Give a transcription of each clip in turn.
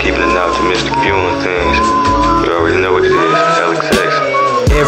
keeping an optimistic view on things. You already know what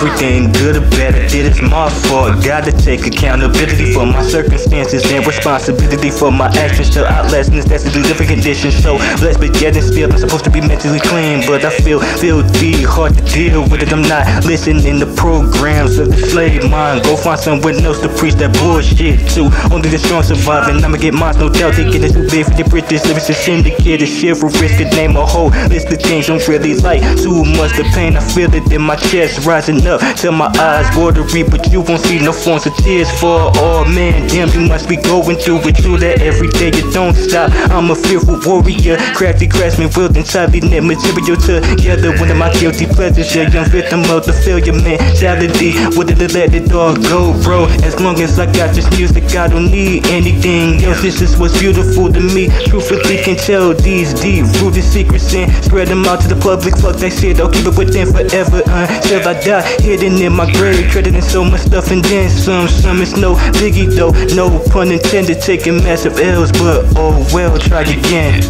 everything good or bad I did is my fault. Gotta take accountability for my circumstances and responsibility for my actions to outlast necessity living conditions. So blessed but yet and still I'm supposed to be mentally clean, but I feel filthy, hard to deal with it. I'm not listening to programs of the slave mind. Go find someone else to preach that bullshit to. Only the strong surviving. I'ma get mine, no doubt. Taking this too big for the British lyrics to syndicate. Shit for risk could name a whole list of things I'm really like. Too much the pain, I feel it in my chest rising up till my eyes watery, but you won't see no forms of tears for all man. Damn, you must be going through it through that every day. You don't stop. I'm a fearful warrior, crafty craftsman, wielding tightly knit material together. One of my guilty pleasures, yeah, young victim of the failure mentality. Did it let it all go, bro? As long as I got this music, I don't need anything else. This is what's beautiful to me. Truthfully, can tell these deep rooted secrets and spread them out to the public. Fuck that shit, I'll keep it within forever uh, until I die hidden in my grave. and so much stuff and then some. Some it's no biggie though. No pun intended. Taking massive L's, but oh well, try again.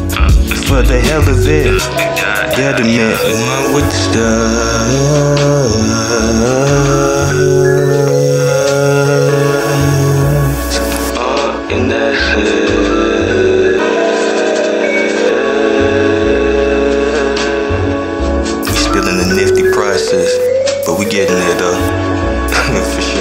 For the hell of it, dead a man. One with the stars. That's it. Spilling the nifty process getting it though. For sure.